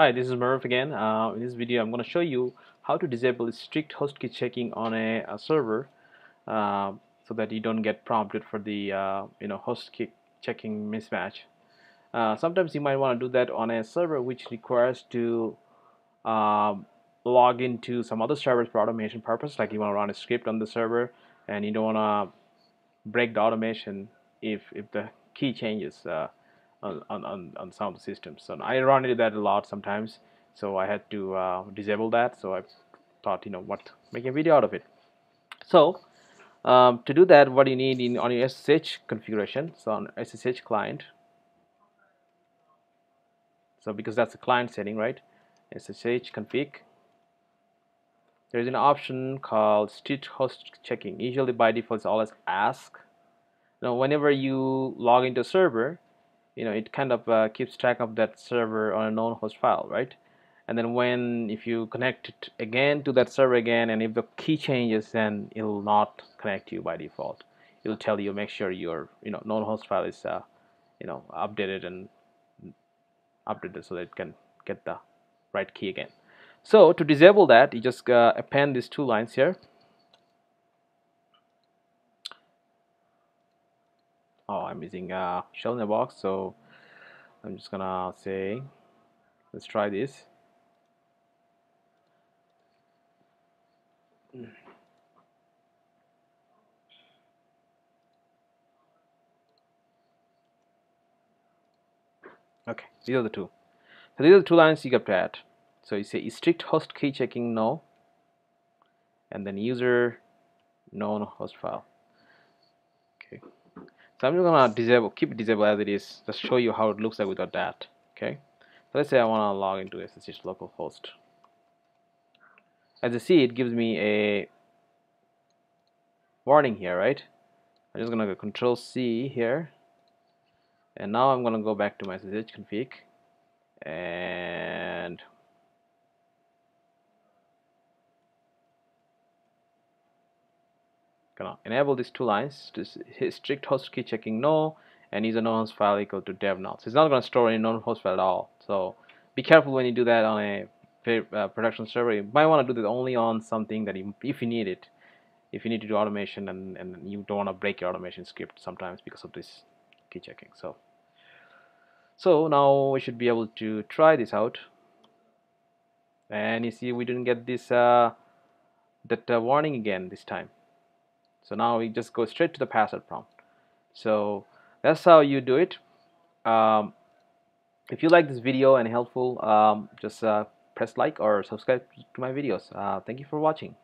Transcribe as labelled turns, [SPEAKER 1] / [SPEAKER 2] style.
[SPEAKER 1] Hi, this is Maruf again. Uh, in this video, I'm going to show you how to disable strict host key checking on a, a server uh, so that you don't get prompted for the uh, you know host key checking mismatch. Uh, sometimes you might want to do that on a server which requires to um, log into some other servers for automation purpose, like you want to run a script on the server and you don't want to break the automation if if the key changes. On, on, on some systems. So I run into that a lot sometimes. So I had to uh, disable that. So I thought, you know, what, make a video out of it. So um, to do that, what you need in on your SSH configuration, so on SSH client. So because that's the client setting, right? SSH config. There is an option called strict host checking. Usually by default, it's always ask. Now, whenever you log into a server, you know it kind of uh, keeps track of that server on a known host file right? And then when if you connect it again to that server again and if the key changes then it will not connect you by default. It will tell you make sure your you know known host file is uh, you know updated and updated so that it can get the right key again. So to disable that you just uh, append these two lines here oh I'm using uh, shell in a box so I'm just gonna say let's try this. Okay these are the two. So these are the two lines you got to add. So you say strict host key checking no and then user known host file. Okay so I'm just gonna disable, keep it disabled as it is, just show you how it looks like without that. Okay. So let's say I want to log into SSH localhost. As you see, it gives me a warning here, right? I'm just gonna go Control C here, and now I'm gonna go back to my SSH config and enable these two lines to strict host key checking no and use a known host file equal to dev null. So it's not going to store any known host file at all. So be careful when you do that on a uh, production server. You might want to do that only on something that you, if you need it, if you need to do automation and, and you don't want to break your automation script sometimes because of this key checking. So so now we should be able to try this out. And you see we didn't get this uh, that uh, warning again this time so now we just go straight to the password prompt. So that's how you do it. Um, if you like this video and helpful um, just uh, press like or subscribe to my videos. Uh, thank you for watching